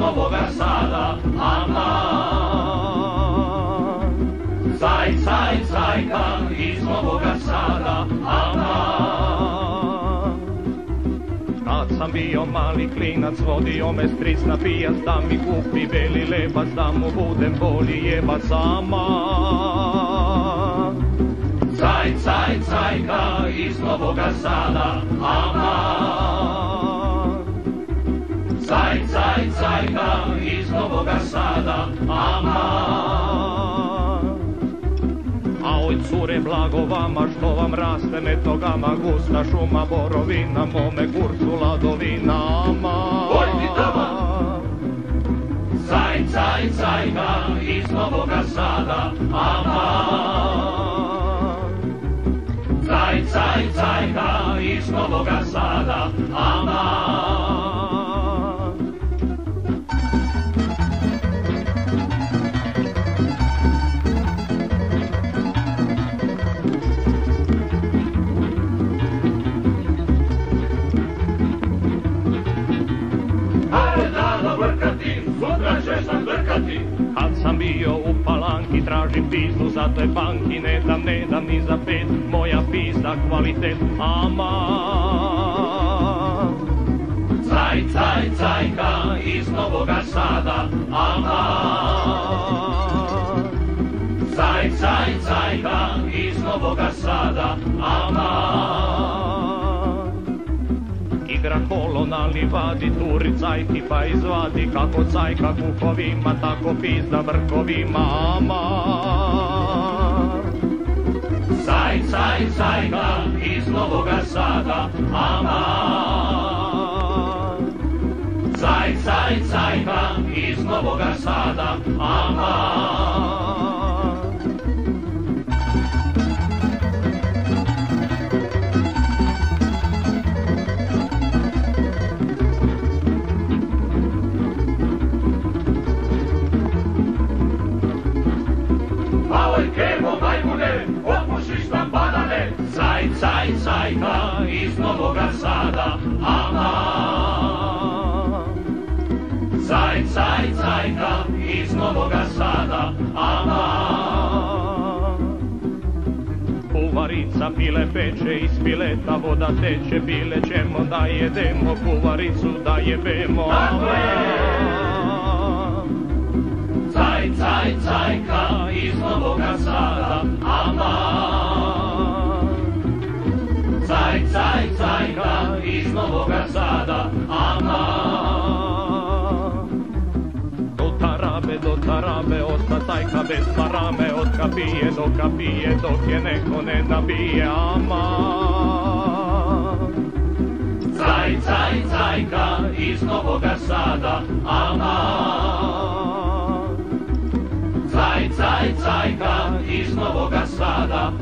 Novoga Sada, aman. Caj, caj, cajka iz Novoga Sada, aman. Kad sam bio mali klinac, vodio me stric pijac, da mi kupi beli lebac, da mu budem boli jebac, aman. Caj, caj, cajka iz Novoga Sada, aman. Caj, caj, cajka iz Novoga Sada, aman. A oj cure blago vama što vam raste metogama gusta šuma borovina mome kurcu ladovina aman. Oj! Caj, caj, cajka iz Novoga Sada, aman. Caj, caj, cajka iz Novoga Sada, aman. Brkati. Kad sam bio u palanki tražim pizdu za toj banki ne dam, ne dam ni za pet moja pizda kvalitet aman. Caj, caj, cajka iz Novoga Sada, aman. Caj, caj, cajka iz Novoga Sada, aman. Igra kolo na livadi, turi cajki pa izvadi Kako cajka kukovima, tako pizda vrkovima aman. Caj, caj, cajka iz Novoga Sada, aman. Caj, caj, cajka iz Novoga Sada, aman. Caj, cajka iz Novoga Sada, aman. Caj, caj, cajka iz Novoga Sada, aman. Kuvarica pile peče, iz pileta voda teče Bile ćemo da jedemo, kuvaricu da jebemo Tako je. Caj, caj, cajka iz Novoga Sada, Novoga Sada, aman. Do tarabe, do tarabe, osta cajka bez marame Od kapije do kapije, dok je neko ne nabije aman. Caj, caj, cajka iz Novoga Sada, aman. Caj, caj, cajka iz Novoga Sada.